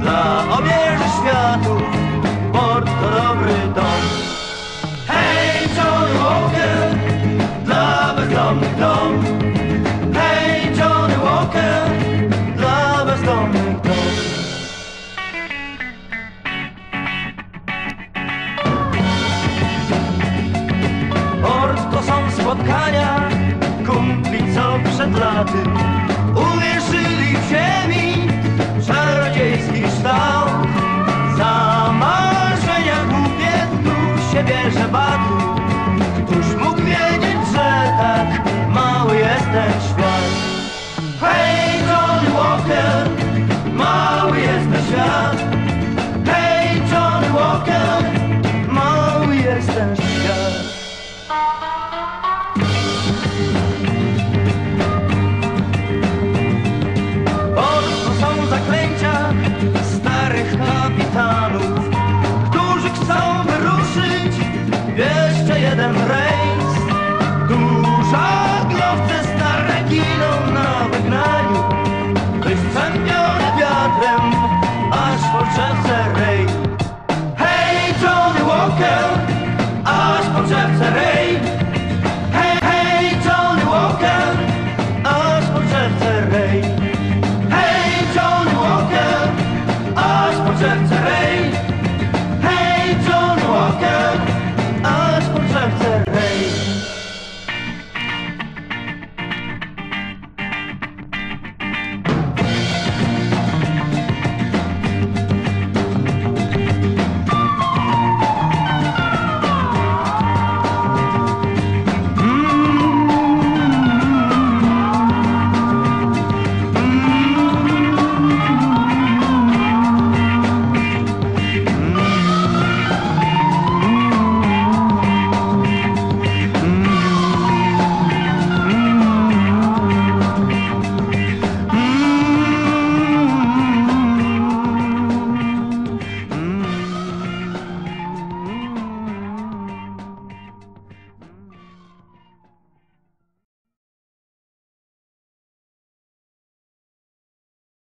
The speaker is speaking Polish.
Dla obieży światów, port to dobry dom. Hej, John Walker, dla bezdomnych dom. Hej, John Walker, dla bezdomnych dom. Port to są spotkania, kumpli co przed laty, uwierzyli w ziemi. Tu się bierze batu. Któż mógł wiedzieć, że tak mały jest ten świat? Hej, Johnny Walker, mały jest ten świat. Hej, Johnny Walker, mały jest ten świat.